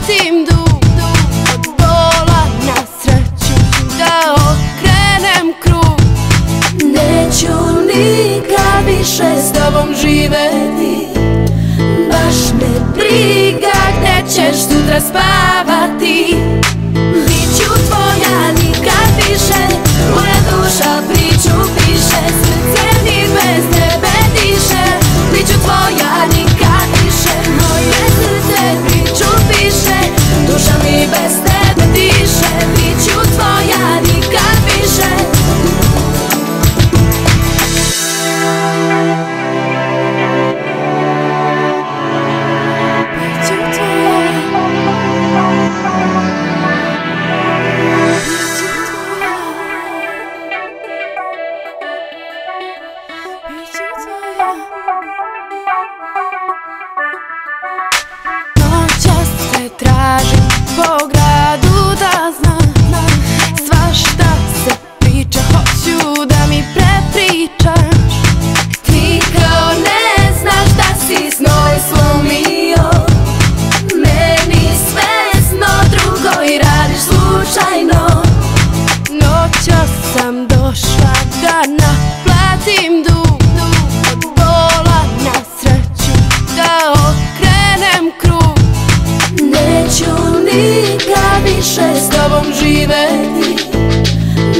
da naplatim dug Od bola na sreću. Da okrenem krug. Neću nikad više s tobom živeti. Baš me briga gde ćeš sutra spavati više s tobom živeti.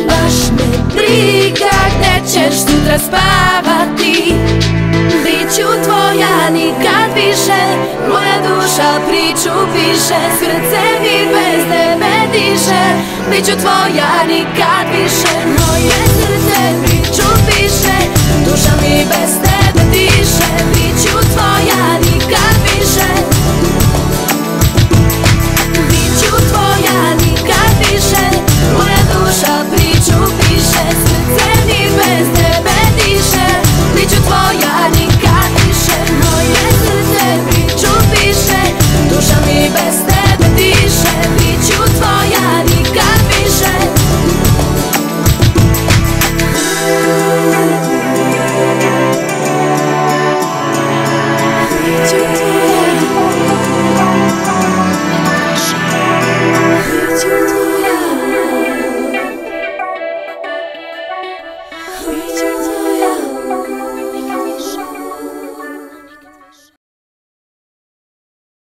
Baš me briga gde ćeš sutra spavati. Biću tvoja nikad više Moja duša priču piše. Srce mi bez tebe diše Biću tvoja nikad više. Moje